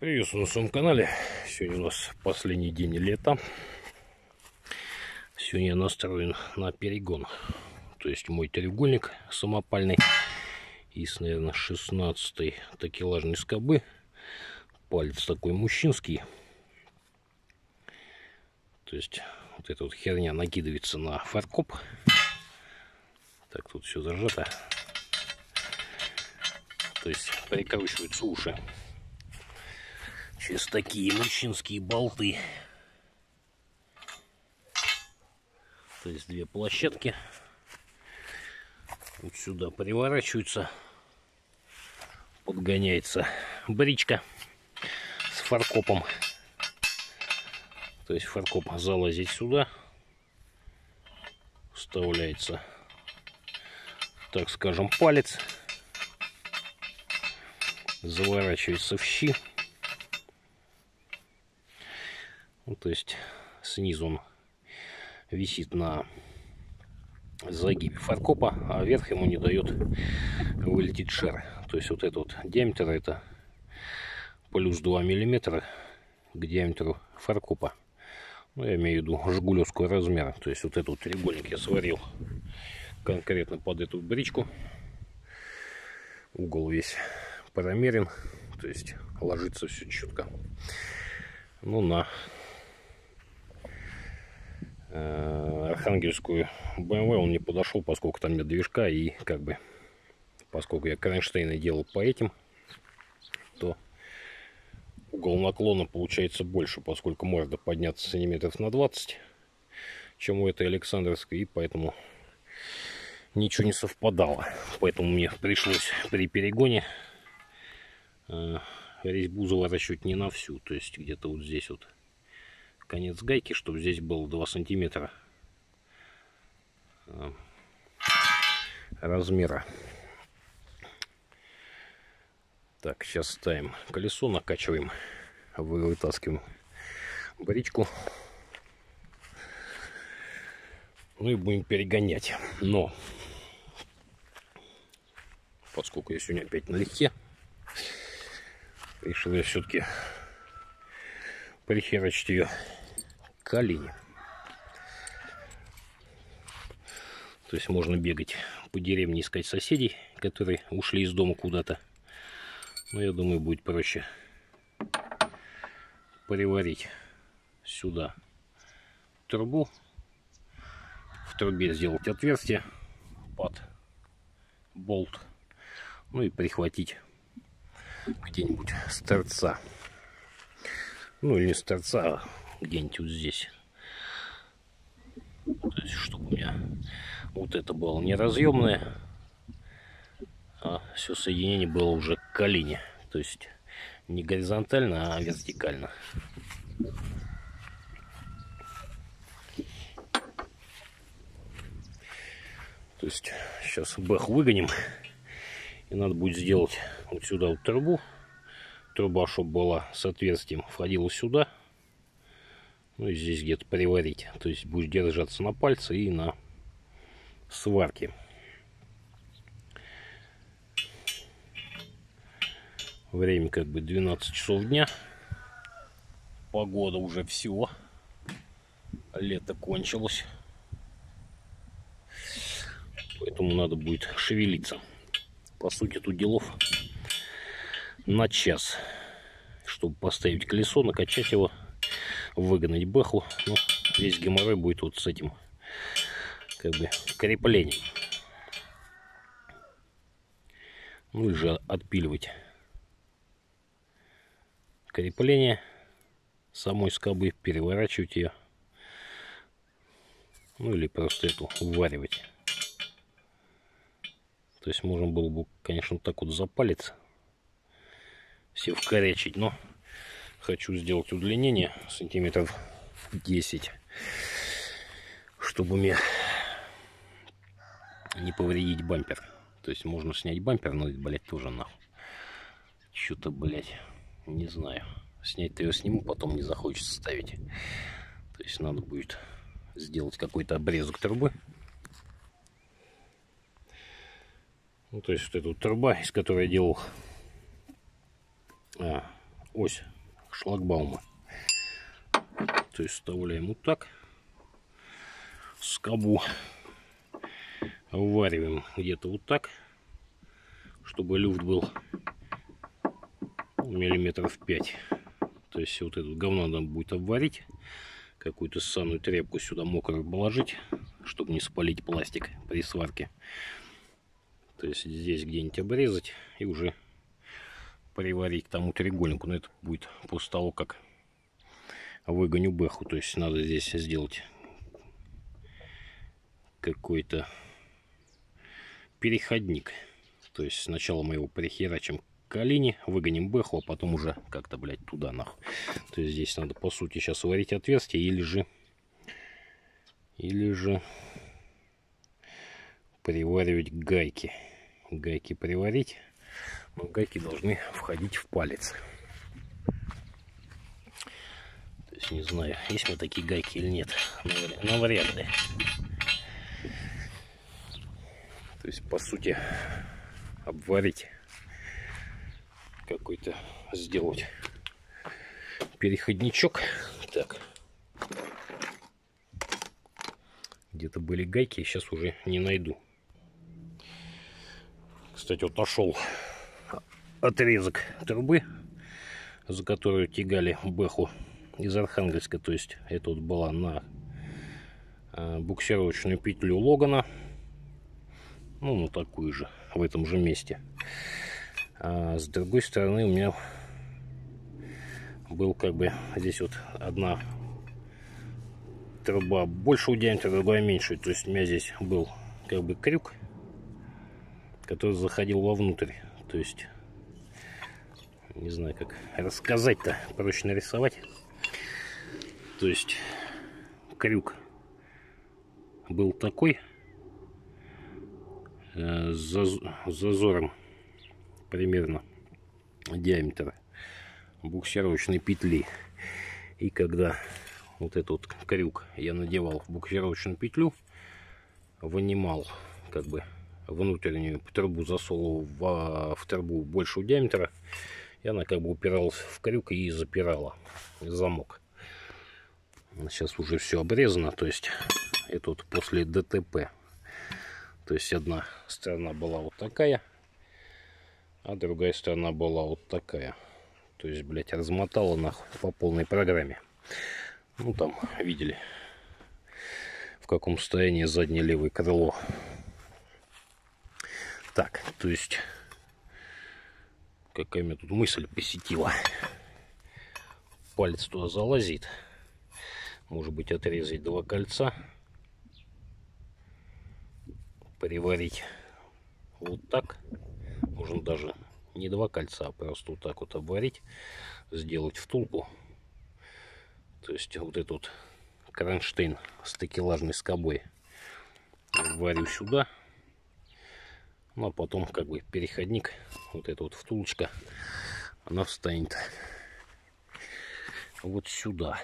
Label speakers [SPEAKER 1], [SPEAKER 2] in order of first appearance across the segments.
[SPEAKER 1] Приветствую на своем канале. Сегодня у нас последний день лета. Сегодня я настроен на перегон. То есть мой треугольник самопальный из, наверное, 16 такелажной скобы. Палец такой мужчинский. То есть вот эта вот херня накидывается на фаркоп. Так, тут все зажато. То есть прикручиваются уши через такие мужчинские болты. То есть две площадки. Вот сюда приворачиваются. Подгоняется бричка с фаркопом. То есть фаркоп залазит сюда. Вставляется, так скажем, палец. Заворачивается в щи. Ну, то есть снизу он висит на загибе фаркопа, а верх ему не дает вылететь шар. То есть вот этот вот диаметр это плюс 2 миллиметра к диаметру фаркопа. Ну, я имею в виду жигулевского размера. То есть вот этот треугольник я сварил конкретно под эту бричку. Угол весь промерен. То есть ложится все четко. Ну, на архангельскую BMW он не подошел, поскольку там нет движка и как бы поскольку я кронштейны делал по этим, то угол наклона получается больше, поскольку можно подняться сантиметров на 20, чем у этой Александровской, и поэтому ничего не совпадало. Поэтому мне пришлось при перегоне э, резьбу заворачивать не на всю, то есть где-то вот здесь вот конец гайки, чтобы здесь было 2 сантиметра э, размера. Так, сейчас ставим колесо, накачиваем, вытаскиваем бричку. Ну и будем перегонять. Но, поскольку я сегодня опять налегке, решил я все-таки прихерочить ее колени. То есть можно бегать по деревне, искать соседей, которые ушли из дома куда-то. Но я думаю, будет проще приварить сюда трубу. В трубе сделать отверстие под болт. Ну и прихватить где-нибудь с торца. Ну или не с торца, а где-нибудь вот здесь. То есть, чтобы у меня вот это было не разъемное, а все соединение было уже к колени. То есть не горизонтально, а вертикально. То есть сейчас бэх выгоним. И надо будет сделать вот сюда вот трубу труба, чтобы была с отверстием, входила сюда. Ну здесь где-то приварить. То есть будет держаться на пальце и на сварке. Время как бы 12 часов дня. Погода уже все. Лето кончилось. Поэтому надо будет шевелиться. По сути, тут делов на час, чтобы поставить колесо, накачать его, выгнать бэху. Ну, весь геморрой будет вот с этим как бы креплением. Ну и же отпиливать крепление самой скобы, переворачивать ее. Ну или просто эту вваривать. То есть можно было бы, конечно, так вот запалиться все вкорячить, но хочу сделать удлинение сантиметров 10, чтобы мне не повредить бампер. То есть можно снять бампер, но, блядь, тоже нахуй. Что-то, блядь, не знаю. Снять-то его сниму, потом не захочется ставить. То есть надо будет сделать какой-то обрезок трубы. Ну, то есть вот эта вот труба, из которой я делал а, ось шлагбаума. То есть вставляем вот так. Скобу ввариваем где-то вот так, чтобы люфт был миллиметров 5. То есть вот это говно надо будет обварить. Какую-то ссаную тряпку сюда мокрую положить, чтобы не спалить пластик при сварке. То есть здесь где-нибудь обрезать и уже приварить к тому треугольнику. Но это будет после того, как выгоню бэху. То есть надо здесь сделать какой-то переходник. То есть сначала мы его прихерачим к колени, выгоним бэху, а потом уже как-то, блядь, туда нахуй. То есть здесь надо, по сути, сейчас сварить отверстие или же... Или же приваривать гайки. Гайки приварить, но гайки должны входить в палец. То есть не знаю, есть мы такие гайки или нет. Но вряд ли. То есть, по сути, обварить какой-то, сделать переходничок. Так. Где-то были гайки, сейчас уже не найду. Кстати, вот нашел отрезок трубы, за которую тягали бэху из Архангельска. То есть это вот была на а, буксировочную петлю Логана ну, на такую же, в этом же месте. А с другой стороны у меня был как бы здесь вот одна труба большего диаметра, другая меньше. То есть у меня здесь был как бы крюк, который заходил вовнутрь. То есть, не знаю, как рассказать-то, проще нарисовать. То есть, крюк был такой, Э, с зазором примерно диаметра буксировочной петли. И когда вот этот крюк я надевал в буксировочную петлю, вынимал как бы внутреннюю трубу засовывал в, в трубу большего диаметра, и она как бы упиралась в крюк и запирала замок. Сейчас уже все обрезано, то есть это вот после ДТП то есть одна сторона была вот такая, а другая сторона была вот такая. То есть, блядь, размотала нахуй по полной программе. Ну, там, видели, в каком состоянии заднее левое крыло. Так, то есть, какая меня тут мысль посетила. Палец туда залазит. Может быть, отрезать два кольца приварить вот так. Можно даже не два кольца, а просто вот так вот обварить, сделать втулку. То есть вот этот кронштейн с такелажной скобой варю сюда. Ну а потом как бы переходник, вот эта вот втулочка, она встанет вот сюда.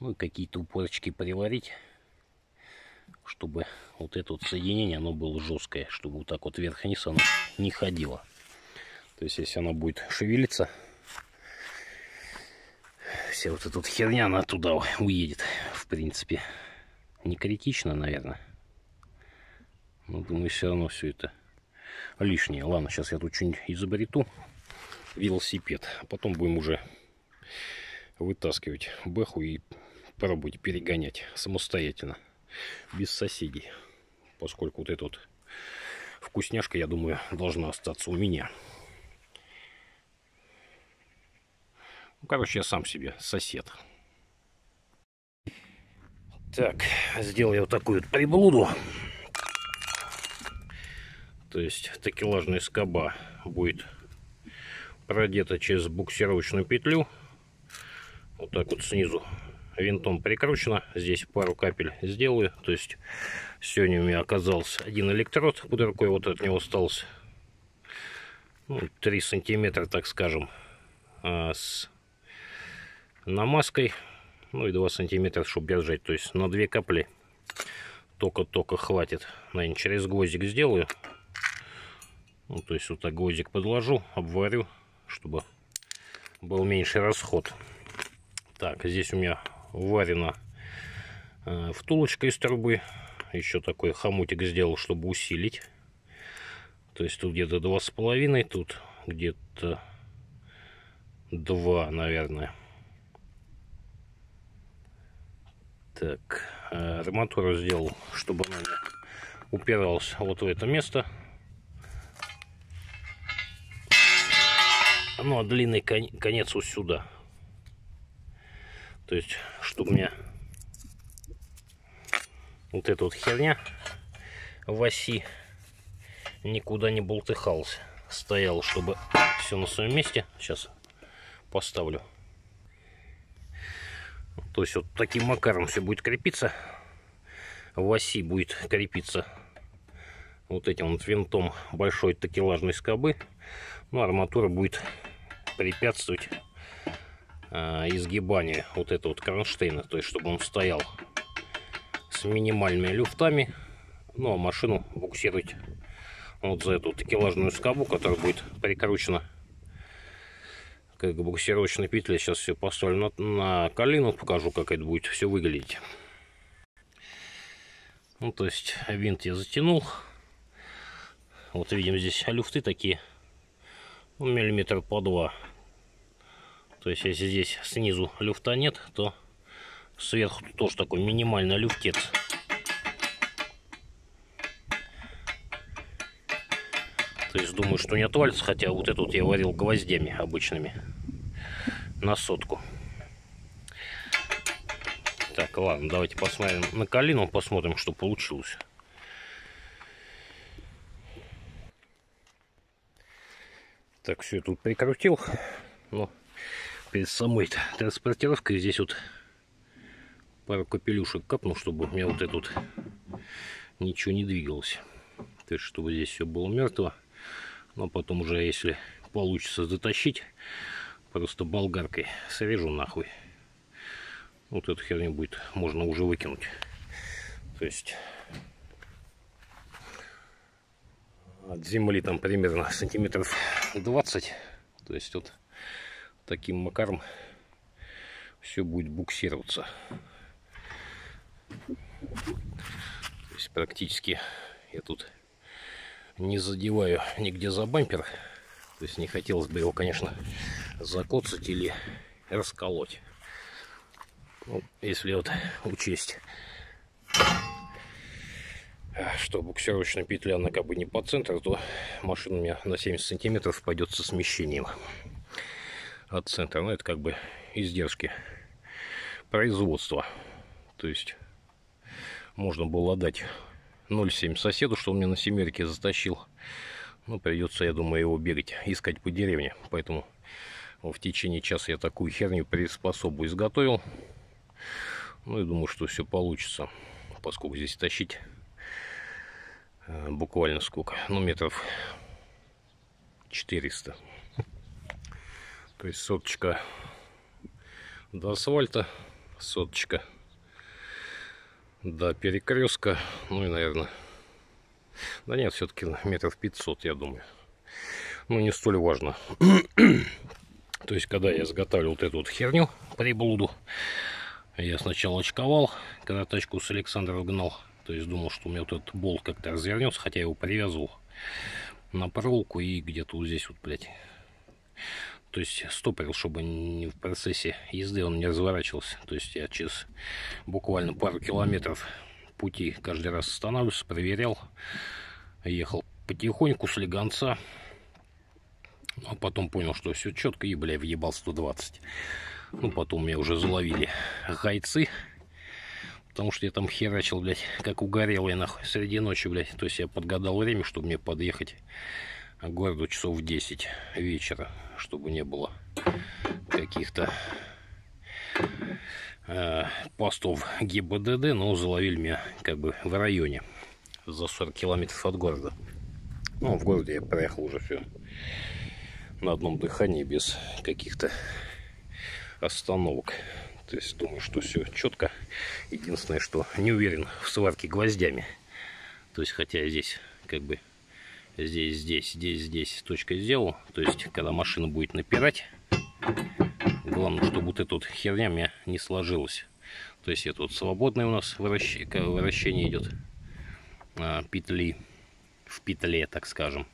[SPEAKER 1] Ну и какие-то упорочки приварить чтобы вот это вот соединение, оно было жесткое, чтобы вот так вот вверх-вниз оно не ходило. То есть, если оно будет шевелиться, вся вот эта вот херня, она туда уедет, в принципе. Не критично, наверное. Но, думаю, все равно все это лишнее. Ладно, сейчас я тут что-нибудь изобрету. Велосипед. А потом будем уже вытаскивать бэху и пробовать перегонять самостоятельно без соседей. Поскольку вот эта вот вкусняшка, я думаю, должна остаться у меня. Ну, короче, я сам себе сосед. Так, сделал я вот такую вот приблуду. То есть такелажная скоба будет продета через буксировочную петлю. Вот так вот снизу винтом прикручено. Здесь пару капель сделаю. То есть сегодня у меня оказался один электрод под рукой. Вот от него остался ну, 3 сантиметра, так скажем, а, с намазкой. Ну и 2 сантиметра, чтобы держать. То есть на 2 капли только-только хватит. Наверное, через гвоздик сделаю. Ну, то есть вот так гвоздик подложу, обварю, чтобы был меньший расход. Так, здесь у меня варено э, втулочка из трубы. Еще такой хомутик сделал, чтобы усилить. То есть тут где-то два с половиной, тут где-то два, наверное. Так, э, арматуру сделал, чтобы она упиралась вот в это место. Ну, а длинный конец вот сюда. То есть, чтобы у меня вот эта вот херня в оси никуда не болтыхался. Стоял, чтобы все на своем месте. Сейчас поставлю. То есть вот таким макаром все будет крепиться. В оси будет крепиться вот этим вот винтом большой такелажной скобы. Ну, арматура будет препятствовать э, изгибанию вот этого вот кронштейна. То есть, чтобы он стоял с минимальными люфтами. Ну, а машину буксировать вот за эту такелажную скобу, которая будет прикручена как буксировочной петли. Сейчас все поставлю на, на колено, покажу, как это будет все выглядеть. Ну, то есть винт я затянул. Вот видим здесь люфты такие, ну, миллиметр по два. То есть если здесь снизу люфта нет, то сверху тоже такой минимальный люфтец. То есть думаю, что не отвалится, хотя вот этот я варил гвоздями обычными на сотку. Так, ладно, давайте посмотрим на калину, посмотрим, что получилось. Так, все тут прикрутил. Но перед самой транспортировкой здесь вот пару капелюшек капнул, чтобы у меня вот этот ничего не двигалось. То есть, чтобы здесь все было мертво. Но потом уже, если получится затащить, просто болгаркой срежу нахуй. Вот эту херню будет можно уже выкинуть. То есть от земли там примерно сантиметров 20. То есть вот таким макаром все будет буксироваться. То есть практически я тут не задеваю нигде за бампер. То есть не хотелось бы его, конечно, закоцать или расколоть. Ну, если вот учесть, что буксировочная петля, она как бы не по центру, то машина у меня на 70 сантиметров пойдет со смещением от центра. Ну, это как бы издержки производства. То есть можно было отдать 0,7 соседу, что он мне на семерке затащил. Ну, придется, я думаю, его бегать, искать по деревне. Поэтому в течение часа я такую херню приспособу изготовил. Ну, и думаю, что все получится. Поскольку здесь тащить буквально сколько? Ну, метров 400. То есть соточка до асфальта, соточка до перекрестка, ну и, наверное, да нет, все-таки метров 500, я думаю. Ну, не столь важно. То есть, когда я изготавливал вот эту вот херню, приблуду, я сначала очковал, когда тачку с Александра гнал. То есть, думал, что у меня вот этот болт как-то развернется, хотя я его привязывал на проволоку и где-то вот здесь вот, блядь. То есть стопорил, чтобы не в процессе езды он не разворачивался. То есть я через буквально пару километров пути каждый раз останавливался, проверял. Ехал потихоньку с легонца. А потом понял, что все четко, и, бля, въебал 120. Ну, потом меня уже заловили гайцы. Потому что я там херачил, блядь, как угорелый, нахуй, среди ночи, блядь. То есть я подгадал время, чтобы мне подъехать к городу часов в 10 вечера. Чтобы не было каких-то э, постов ГИБДД, но заловили меня как бы в районе за 40 километров от города. Ну, в городе я проехал уже все на одном дыхании без каких-то остановок. То есть думаю, что все четко. Единственное, что не уверен в сварке гвоздями. То есть, хотя здесь как бы здесь, здесь, здесь, здесь точкой сделал. То есть, когда машина будет напирать, Главное, чтобы вот эта вот херня меня не сложилась. То есть это вот свободное у нас вращение, вращение идет а, петли в петле, так скажем.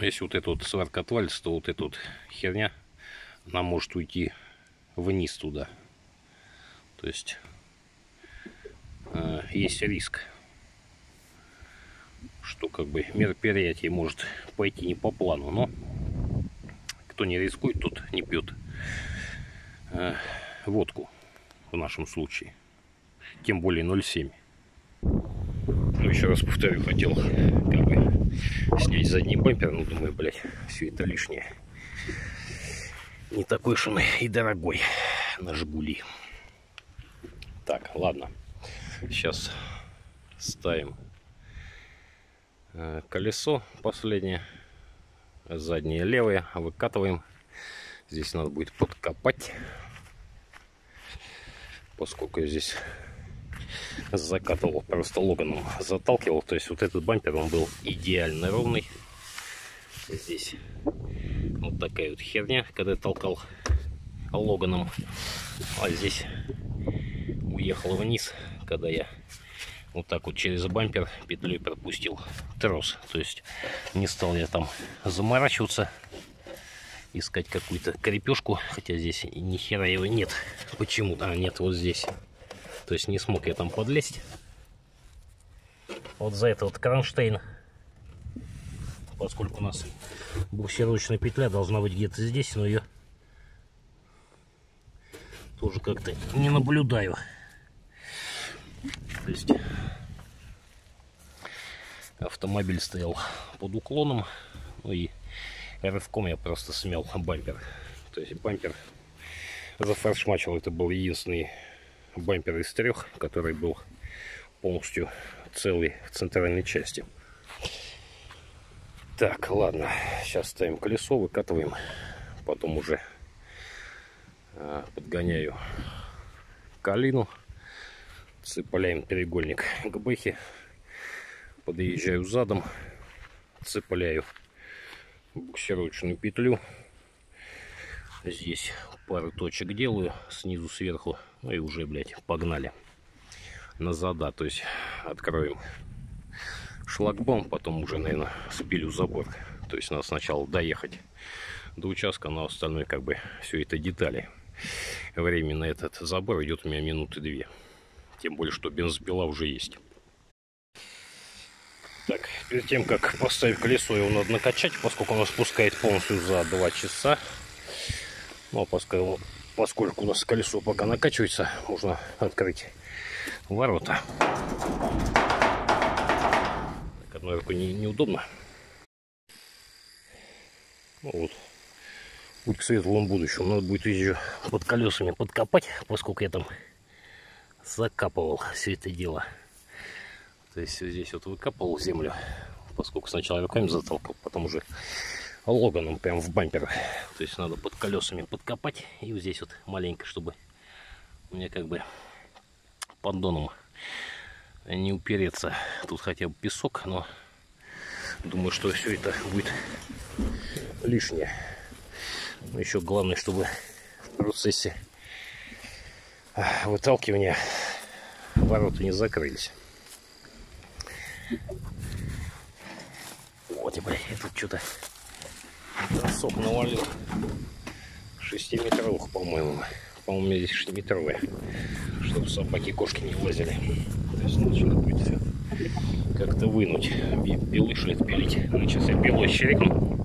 [SPEAKER 1] Если вот эта вот сварка отвалится, то вот эта вот херня, она может уйти вниз туда. То есть э, есть риск, что как бы мероприятие может пойти не по плану, но кто не рискует, тот не пьет э, водку в нашем случае. Тем более 0,7. Ну, еще раз повторю, хотел как бы снять задний бампер, но думаю, блядь, все это лишнее. Не такой уж он и дорогой на Жигули. Так, ладно. Сейчас ставим э, колесо последнее. Заднее левое. Выкатываем. Здесь надо будет подкопать. Поскольку здесь закатывал просто логаном заталкивал то есть вот этот бампер он был идеально ровный здесь такая вот херня когда я толкал логаном. А здесь уехал вниз когда я вот так вот через бампер петлей пропустил трос. То есть не стал я там заморачиваться искать какую-то крепежку хотя здесь ни хера его нет. Почему-то а, нет вот здесь. То есть не смог я там подлезть. Вот за это вот кронштейн. Поскольку у нас буксировочная петля должна быть где-то здесь, но ее тоже как-то не наблюдаю. То есть автомобиль стоял под уклоном, ну и рывком я просто смел бампер. То есть бампер зафаршмачил, это был единственный бампер из трех, который был полностью целый в центральной части. Так, ладно, сейчас ставим колесо, выкатываем, потом уже э, подгоняю калину, цепляем треугольник к бэхе, подъезжаю задом, цепляю буксировочную петлю, здесь пару точек делаю снизу сверху ну и уже, блядь, погнали на зада. То есть откроем шлагбаум, потом уже, наверное, спилю забор. То есть надо сначала доехать до участка, но остальное как бы все это детали. Время на этот забор идет у меня минуты две. Тем более, что бензопила уже есть. Так, перед тем, как поставить колесо, его надо накачать, поскольку оно спускает полностью за 2 часа. Ну, а поскольку поскольку у нас колесо пока накачивается, можно открыть ворота. Рукой не, неудобно. Ну, вот. Путь к светлому будущему. Надо будет еще под колесами подкопать, поскольку я там закапывал все это дело. То есть здесь вот выкапывал землю, поскольку сначала руками затолкал, потом уже логаном прям в бампер. То есть надо под колесами подкопать. И вот здесь вот маленько, чтобы у меня как бы поддоном не упереться. Тут хотя бы песок, но думаю, что все это будет лишнее. Но еще главное, чтобы в процессе выталкивания ворота не закрылись. Вот и, блядь, тут что-то Сок навалил. Шестиметровых, по-моему. По-моему, здесь шестиметровые. Чтобы собаки кошки не влазили. То есть нужно будет все как-то вынуть. Шли отпилить. Ну, сейчас я пилой щерикну.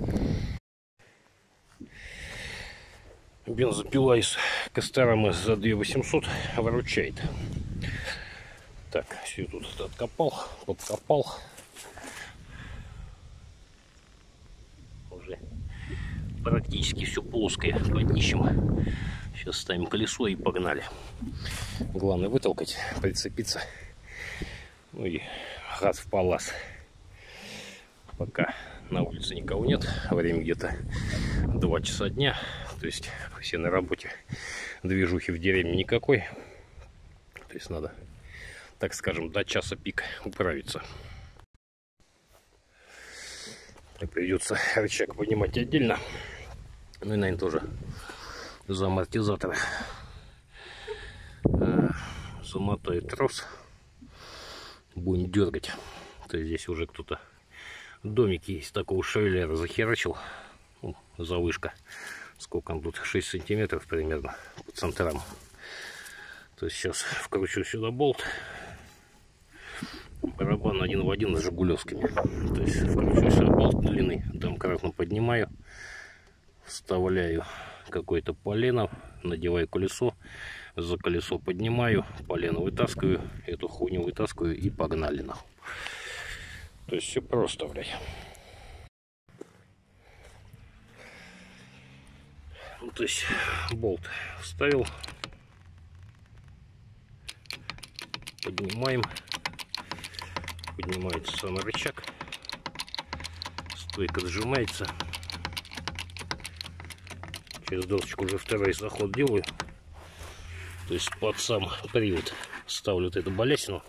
[SPEAKER 1] Бензопила из Костерома за 2800 выручает. Так, все тут откопал, подкопал. практически все плоское под днищем. Сейчас ставим колесо и погнали. Главное вытолкать, прицепиться. Ну и газ в палас. Пока на улице никого нет. Время где-то 2 часа дня. То есть все на работе. Движухи в деревне никакой. То есть надо, так скажем, до часа пик управиться. Придется рычаг поднимать отдельно Ну и, наверное, тоже за амортизаторы. А, замотает трос. Будем дергать. То есть здесь уже кто-то домики есть такого шевелера захерачил. Ну, завышка. Сколько он тут? 6 сантиметров примерно по центрам. То есть сейчас вкручу сюда болт. Барабан один в один с жигулевскими. То есть вкручу сюда болт длины, домкратно поднимаю, вставляю какое-то полено, надеваю колесо, за колесо поднимаю, полено вытаскиваю, эту хуйню вытаскиваю и погнали нахуй. То есть все просто, блядь. Ну, то есть болт вставил, поднимаем, поднимается сам рычаг, стойка сжимается. Через досочку уже второй заход делаю. То есть под сам привод ставлю вот эту балясину.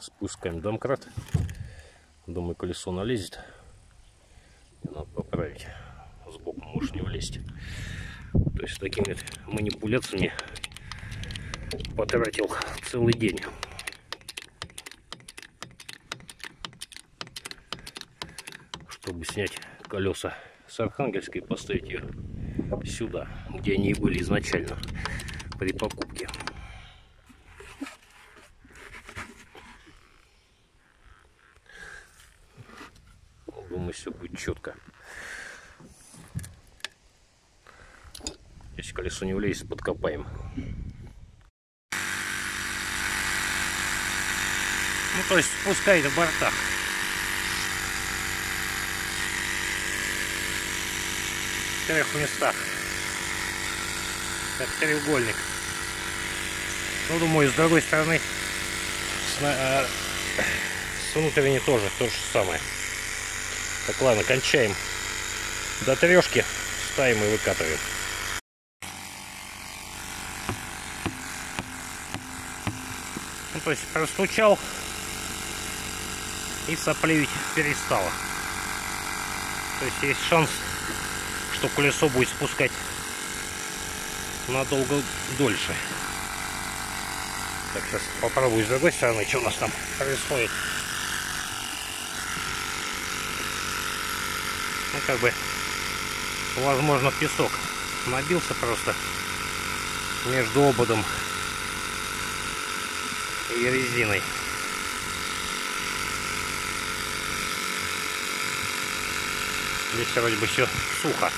[SPEAKER 1] Спускаем домкрат. Думаю, колесо налезет. Надо поправить. Сбоку может не влезть. То есть такими манипуляциями потратил целый день. Чтобы снять колеса с Архангельской поставить их сюда, где они и были изначально при покупке. Думаю, все будет четко. Если колесо не влезет, подкопаем. Ну, то есть пускай на бортах. Трех местах. Как треугольник. Ну, думаю, с другой стороны, с, э, с внутренней тоже то же самое. Так, ладно, кончаем до трешки, ставим и выкатываем. Ну, то есть простучал и соплевить перестало. То есть есть шанс, что колесо будет спускать надолго дольше. Так, сейчас попробую с другой стороны, что у нас там происходит. Ну, как бы, возможно, песок набился просто между ободом и резиной. Здесь вроде бы все сухо.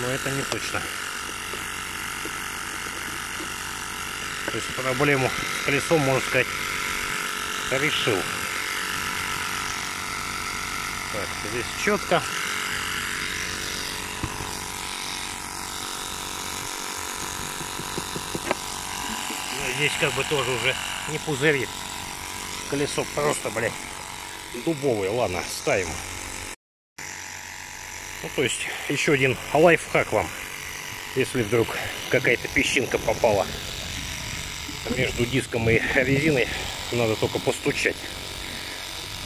[SPEAKER 1] Но это не точно. То есть проблему с колесом, можно сказать, решил. Так, здесь четко. Ну, здесь как бы тоже уже не пузырит. Колесо просто, блядь, дубовое. Ладно, ставим. Ну, то есть, еще один лайфхак вам. Если вдруг какая-то песчинка попала между диском и резиной, надо только постучать.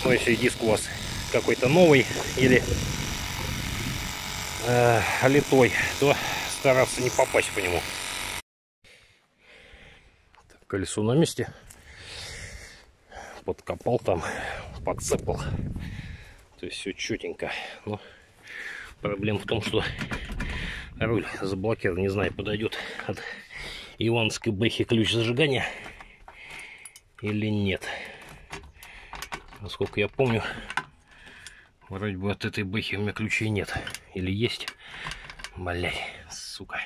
[SPEAKER 1] Но если диск у вас какой-то новый или э, литой, то стараться не попасть по нему. Так, колесо на месте. Подкопал там, подцепал. То есть все четенько. Но проблема в том, что руль заблокирован. Не знаю, подойдет от Иванской бэхи ключ зажигания или нет. Насколько я помню, Вроде бы от этой бэхи у меня ключей нет. Или есть. Блять, сука.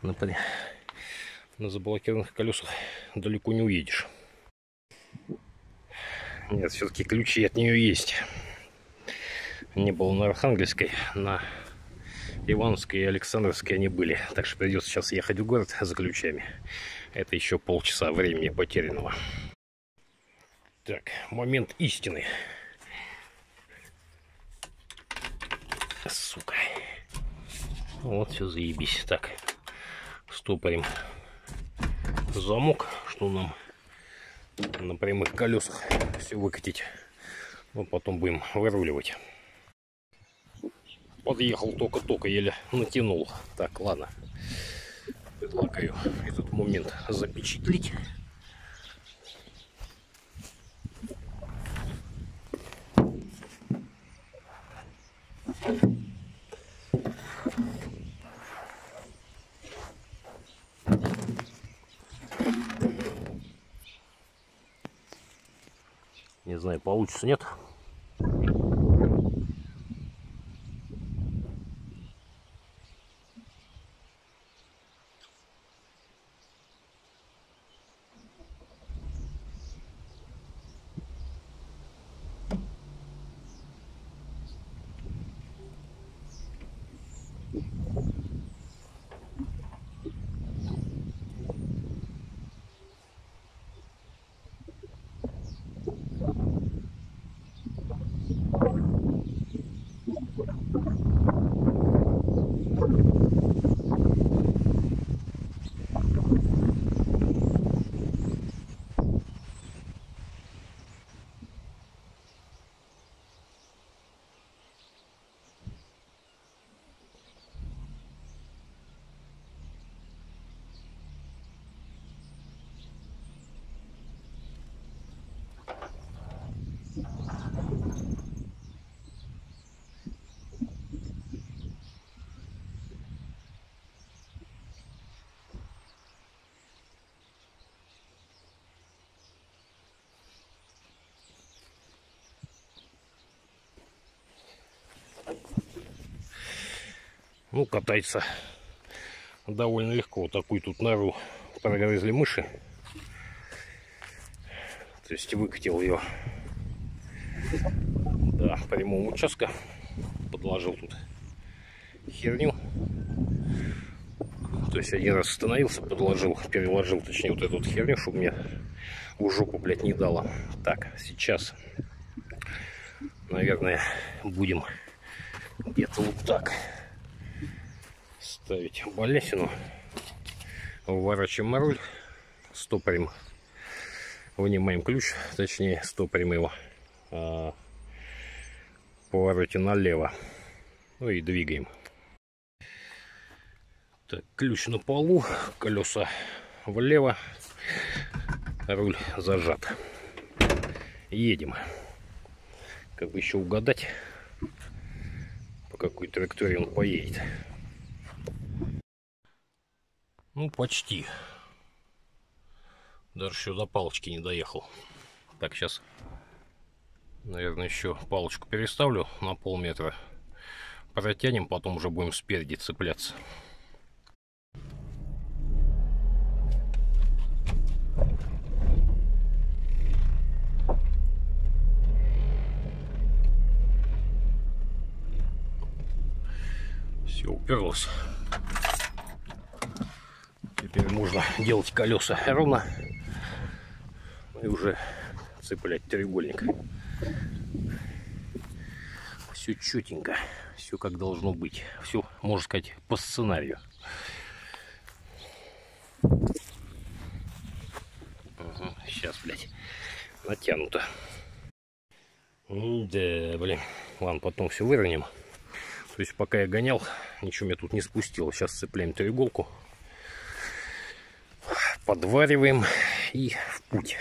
[SPEAKER 1] На, на заблокированных колесах далеко не уедешь. Нет, все-таки ключи от нее есть. Не было на Архангельской, на Ивановской и Александровской они были. Так что придется сейчас ехать в город за ключами. Это еще полчаса времени потерянного. Так, момент истины. сука. Вот все заебись. Так, стопорим замок, что нам на прямых колесах все выкатить Ну, потом будем выруливать. Подъехал только-только, еле натянул. Так, ладно. Предлагаю этот момент запечатлить. Не знаю, получится, нет. Ну, катается довольно легко. Вот такую тут нору прогрызли мыши. То есть выкатил ее до прямого участка. Подложил тут херню. То есть один раз остановился, подложил, переложил, точнее, вот эту вот херню, чтобы мне в жопу, блядь, не дало. Так, сейчас, наверное, будем где-то вот так ставить балясину. Вворачиваем руль, стопорим, вынимаем ключ, точнее стопорим его, а, повороте налево, ну и двигаем. Так, ключ на полу, колеса влево, руль зажат. Едем. Как бы еще угадать, по какой траектории он поедет. Ну, почти. Даже еще до палочки не доехал. Так, сейчас, наверное, еще палочку переставлю на полметра. Протянем, потом уже будем спереди цепляться. Все, уперлось. Теперь можно делать колеса ровно и уже цеплять треугольник. Все четенько, все как должно быть. Все, можно сказать, по сценарию. Сейчас, блядь, натянуто. Да, блин. Ладно, потом все выровняем. То есть пока я гонял, ничего мне тут не спустило. Сейчас цепляем треуголку подвариваем и в путь.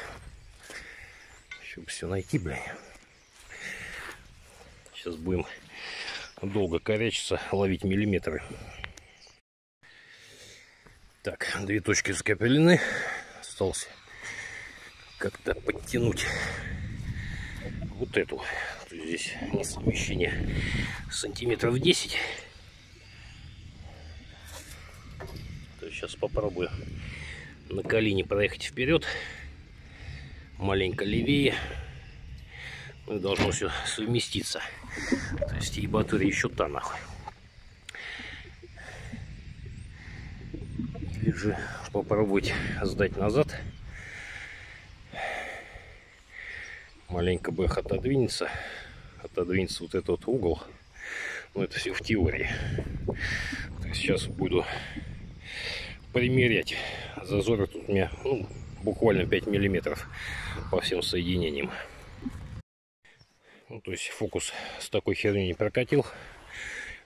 [SPEAKER 1] Чтобы все найти, блин. Сейчас будем долго корячиться, ловить миллиметры. Так, две точки закопелены. Осталось как-то подтянуть вот эту. Здесь несовмещение сантиметров 10. сейчас попробую на колени проехать вперед, маленько левее. Ну, должно все совместиться. То есть ебатура еще та нахуй. Или же попробовать сдать назад. Маленько бэх отодвинется. Отодвинется вот этот угол. Но это все в теории. Сейчас буду примерять. Зазоры тут у меня ну, буквально 5 миллиметров по всем соединениям. Ну, то есть фокус с такой херней не прокатил.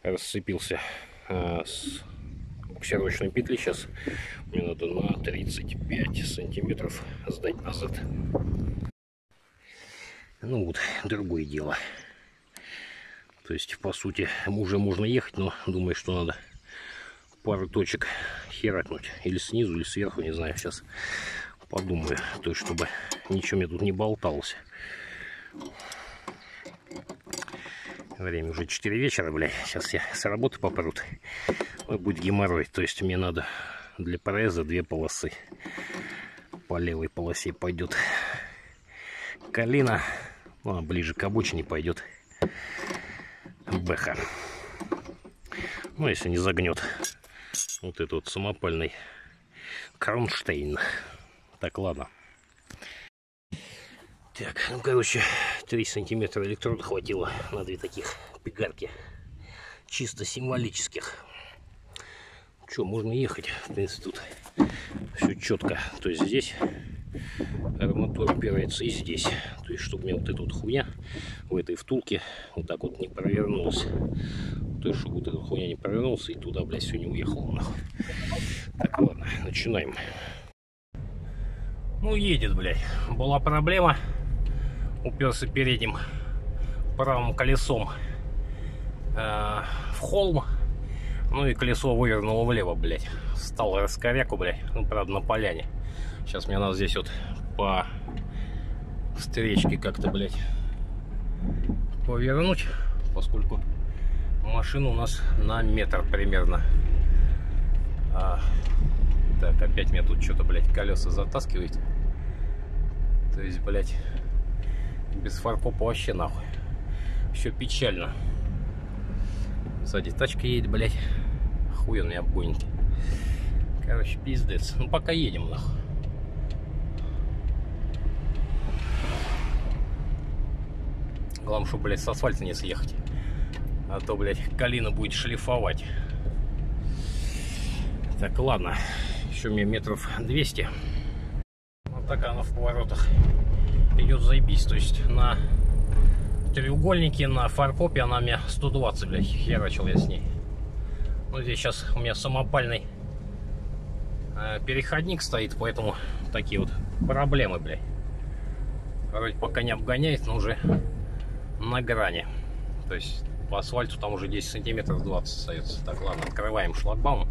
[SPEAKER 1] Расцепился а, с буксировочной петли. Сейчас мне надо на 35 сантиметров сдать назад. Ну вот, другое дело. То есть, по сути, уже можно ехать, но думаю, что надо пару точек херакнуть. Или снизу, или сверху, не знаю. Сейчас подумаю. То есть, чтобы ничего мне тут не болталось. Время уже 4 вечера, бля. Сейчас я с работы попрут. Ой, будет геморрой. То есть мне надо для пореза две полосы. По левой полосе пойдет калина. Ну, а ближе к обочине пойдет бэха. Ну, если не загнет вот этот вот самопальный кронштейн. Так, ладно. Так, ну, короче, 3 сантиметра электрода хватило на две таких пигарки. Чисто символических. Что, можно ехать. В принципе, тут все четко. То есть здесь арматура упирается и здесь. То есть, чтобы меня вот эта вот хуйня в этой втулке вот так вот не провернулась. Есть, чтобы вот эта хуйня не провернулась и туда, блядь, все не. Нахуй. Так, ладно, начинаем. Ну, едет, блядь. Была проблема уперся передним правым колесом э, в холм. Ну и колесо вывернуло влево, блядь. Стал раскоряку, блядь. Ну, правда, на поляне. Сейчас мне надо здесь вот по встречке как-то, блядь, повернуть, поскольку машина у нас на метр примерно. А, так, опять меня тут что-то, блядь, колеса затаскивает. То есть, блядь, без фаркопа вообще нахуй. Все печально. Сзади тачка едет, блядь. Охуенный обгонники. Короче, пиздец. Ну, пока едем, нахуй. Главное, чтобы, блядь, с асфальта не съехать. А то, блядь, калина будет шлифовать. Так, ладно. Еще мне метров 200. Вот такая она в поворотах идет заебись. То есть на треугольнике, на фаркопе она меня 120, блядь, херачил я с ней. Ну, здесь сейчас у меня самопальный э, переходник стоит, поэтому такие вот проблемы, блядь. Вроде пока не обгоняет, но уже на грани. То есть по асфальту там уже 10 сантиметров 20 остается. Так, ладно, открываем шлагбаум.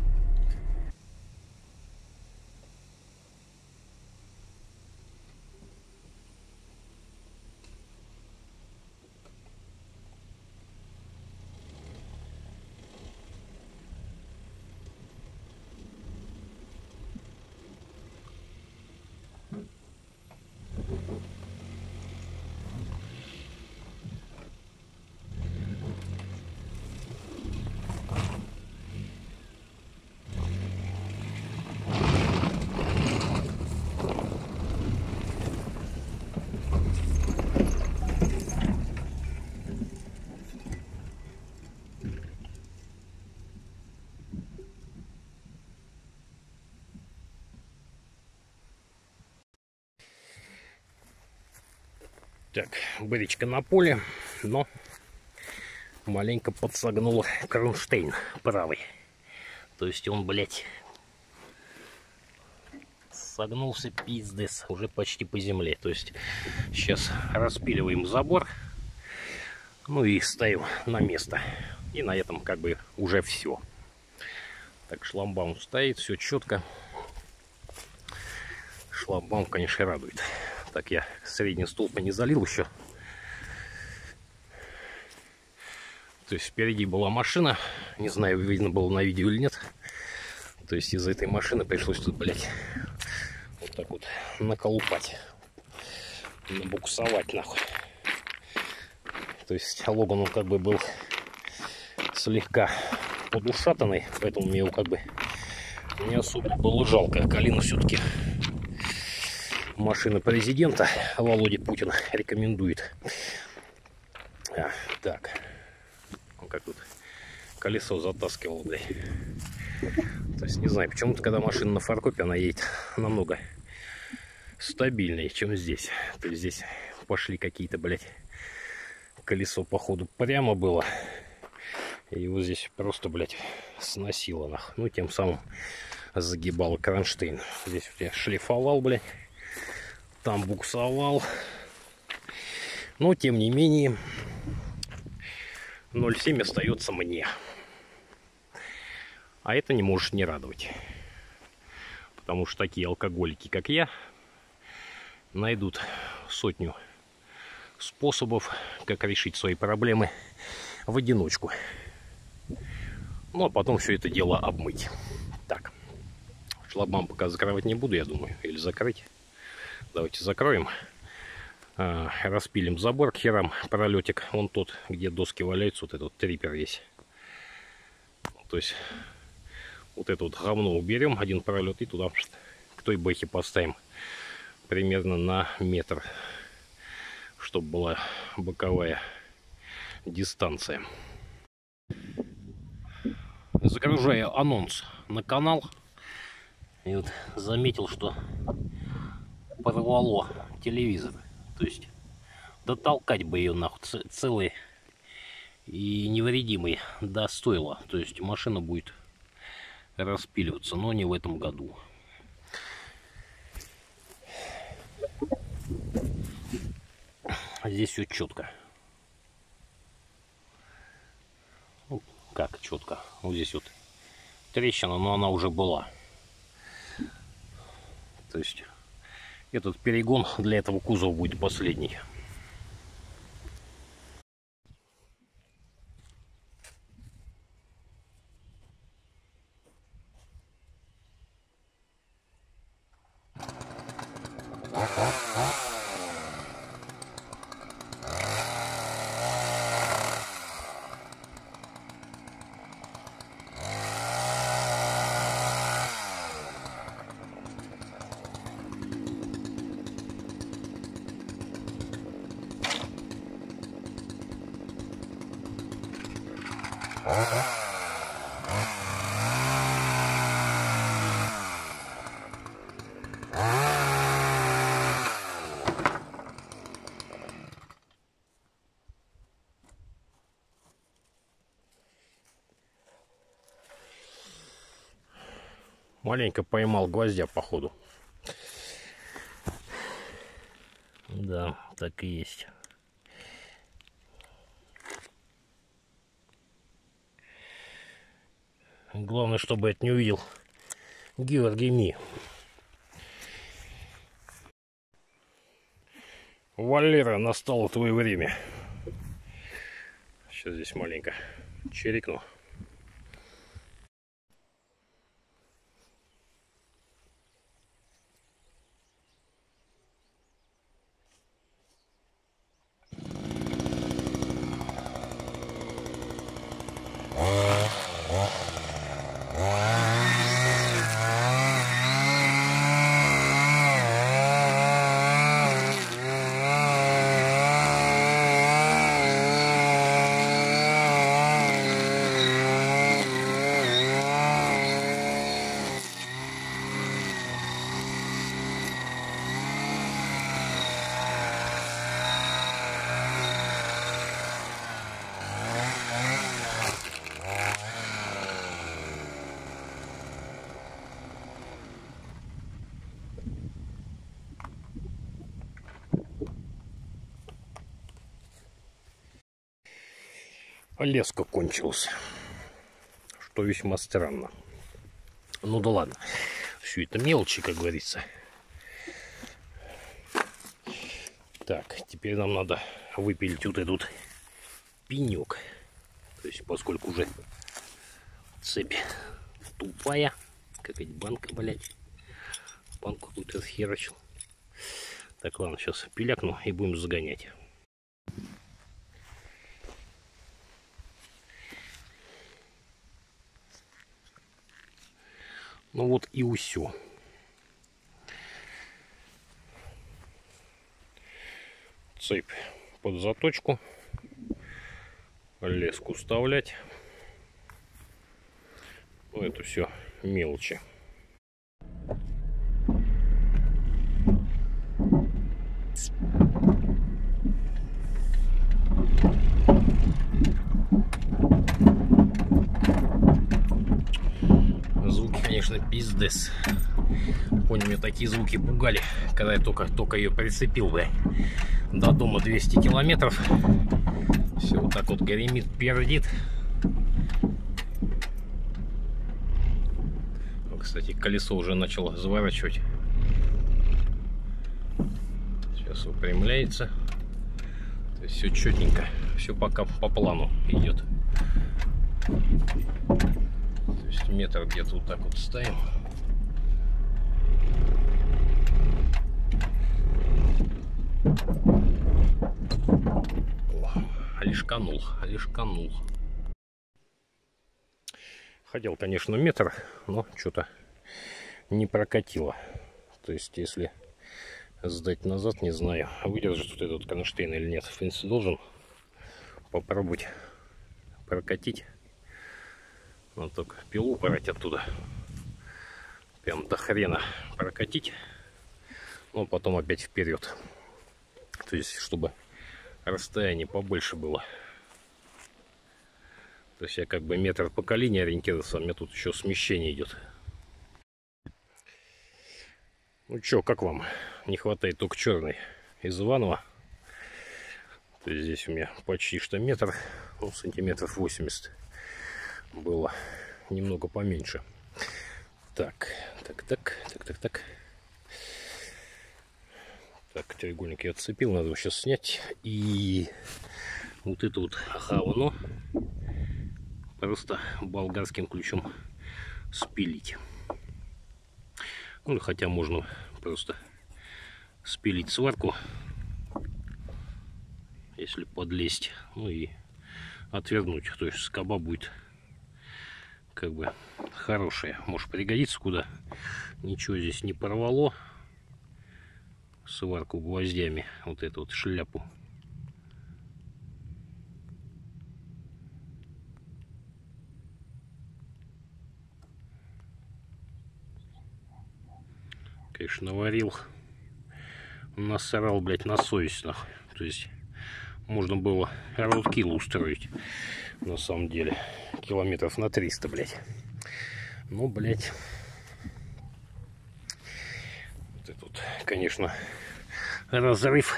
[SPEAKER 1] Так, быречка на поле, но маленько подсогнул кронштейн правый. То есть он, блядь, согнулся пиздец уже почти по земле. То есть сейчас распиливаем забор, ну и ставим на место. И на этом как бы уже все. Так, шламбаум стоит, все четко. Шламбаум, конечно, радует. Так, я средний столб не залил еще. То есть впереди была машина. Не знаю, видно было на видео или нет. То есть из-за этой машины пришлось тут, блядь, вот так вот наколупать. Набуксовать, нахуй. То есть Логан, он как бы был слегка подушатанный, поэтому мне его как бы не особо было жалко. Калина все-таки машина президента Володи Путина рекомендует. А, так. Он как тут колесо затаскивал, блядь. То есть, не знаю, почему-то, когда машина на фаркопе, она едет намного стабильнее, чем здесь. То есть, здесь пошли какие-то, блядь, колесо, походу, прямо было. И его здесь просто, блядь, сносило, нах. Ну, тем самым загибал кронштейн. Здесь вот я шлифовал, блядь. Там буксовал. Но, тем не менее, 0,7 остается мне. А это не может не радовать. Потому что такие алкоголики, как я, найдут сотню способов, как решить свои проблемы в одиночку. Ну, а потом все это дело обмыть. Так, шлагбаум пока закрывать не буду, я думаю, или закрыть. Давайте закроем. А, распилим забор к херам, пролетик. Вон тот, где доски валяются, вот этот трипер весь. То есть, вот это вот говно уберем, один пролет, и туда к той бэхе поставим примерно на метр, чтобы была боковая дистанция. Загружаю анонс на канал. И вот заметил, что порвало телевизор. То есть дотолкать бы ее нахуй целый и невредимый до стойла. То есть машина будет распиливаться, но не в этом году. Здесь все четко. Ну, как четко? Вот здесь вот трещина, но она уже была. То есть этот перегон для этого кузова будет последний. Маленько поймал гвоздя, походу. Да, так и есть. Главное, чтобы это не увидел Георгий Ми. Валера, настало твое время. Сейчас здесь маленько чирикну. Леска кончился. Что весьма странно. Ну да ладно. Все это мелочи, как говорится. Так, теперь нам надо выпилить вот этот пенек. То есть, поскольку уже цепь тупая. Какая-то банка, блядь. Банку какую-то схерочил. Так, ладно, сейчас пилякну и будем загонять. Ну вот и усё. Цепь под заточку. Леску вставлять. Ну это все мелочи. Пиздец. Понял, меня такие звуки пугали, когда я только, только ее прицепил, бля. До дома 200 километров. Все вот так вот гремит, пердит. Кстати, колесо уже начало заворачивать. Сейчас выпрямляется. То есть все четненько. Все пока по плану идет. То есть метр где-то вот так вот ставим. О, лишканул, лишканул. Хотел, конечно, метр, но что-то не прокатило. То есть, если сдать назад, не знаю, выдержит вот этот кронштейн или нет. В принципе, должен попробовать прокатить. Вот только пилу брать оттуда. Прям до хрена прокатить. Но потом опять вперед. То есть, чтобы расстояние побольше было. То есть я как бы метр по колени ориентировался, а у меня тут еще смещение идет. Ну что, как вам? Не хватает только черной из Иванова. То есть здесь у меня почти что метр, ну, сантиметров 80 было немного поменьше. Так, так, так, так, так, так. Так, треугольник я отцепил, надо его сейчас снять. И вот это вот хавано просто болгарским ключом спилить. Ну, хотя можно просто спилить сварку, если подлезть, ну и отвернуть. То есть скоба будет как бы хорошая. Может пригодится куда. Ничего здесь не порвало. Сварку гвоздями. Вот эту вот шляпу конечно, наварил. Насрал, блядь, на совесть, нахуй. То есть, можно было роудкилл устроить, на самом деле. Километров на 300, блядь. Ну, блядь. Вот это вот, конечно, разрыв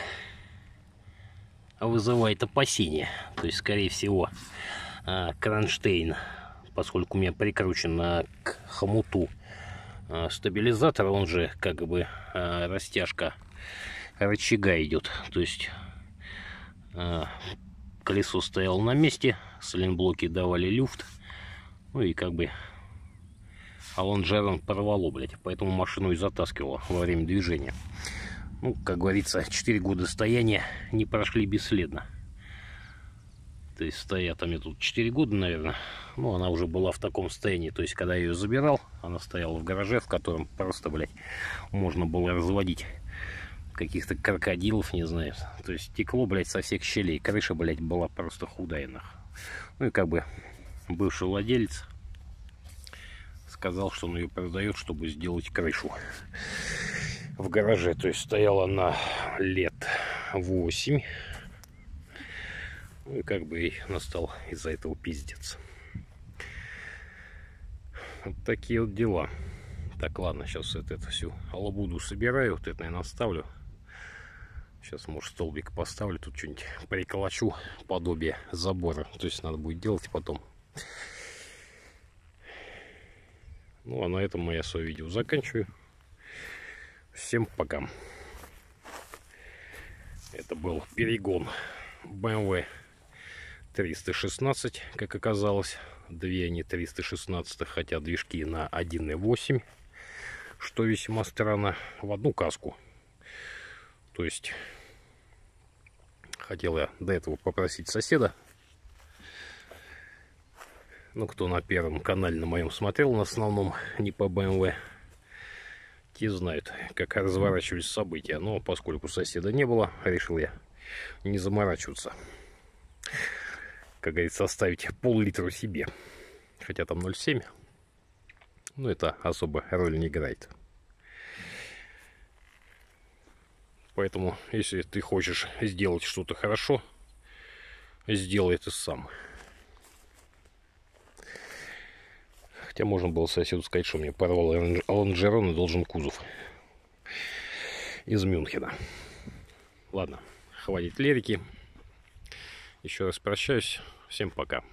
[SPEAKER 1] вызывает опасения. То есть, скорее всего, а, кронштейн, поскольку у меня прикручен к хомуту а, стабилизатор, он же как бы а, растяжка рычага идет. То есть а, колесо стояло на месте, сайлентблоки давали люфт, ну и как бы а он жаром порвало, блядь, поэтому машину и затаскивало во время движения. Ну, как говорится, 4 года стояния не прошли бесследно. То есть стоят там тут 4 года, наверное. Ну, она уже была в таком состоянии. То есть, когда я ее забирал, она стояла в гараже, в котором просто, блядь, можно было разводить каких-то крокодилов, не знаю. То есть, текло, блядь, со всех щелей. Крыша, блядь, была просто худая, нах. Ну, и как бы бывший владелец сказал, что он ее продает, чтобы сделать крышу в гараже. То есть, стояла на лет 8 ну и как бы и настал из-за этого пиздец. Вот такие вот дела. Так, ладно, сейчас вот это всю алабуду собираю. Вот это, наверное, оставлю. Сейчас, может, столбик поставлю. Тут что-нибудь приколочу подобие забора. То есть надо будет делать потом. Ну, а на этом я свое видео заканчиваю. Всем пока. Это был перегон BMW 316, как оказалось. Две они 316, хотя движки на 1.8, что весьма странно, в одну каску. То есть, хотел я до этого попросить соседа, ну, кто на первом канале на моем смотрел, на основном, не по BMW, те знают, как разворачивались события. Но поскольку соседа не было, решил я не заморачиваться как говорится, оставить пол-литра себе. Хотя там 0,7. Но это особо роль не играет. Поэтому, если ты хочешь сделать что-то хорошо, сделай это сам. Хотя можно было соседу сказать, что мне порвал лонжерон и должен кузов из Мюнхена. Ладно, хватит лирики. Еще раз прощаюсь. Всем пока.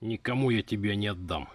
[SPEAKER 1] Никому я тебя не отдам.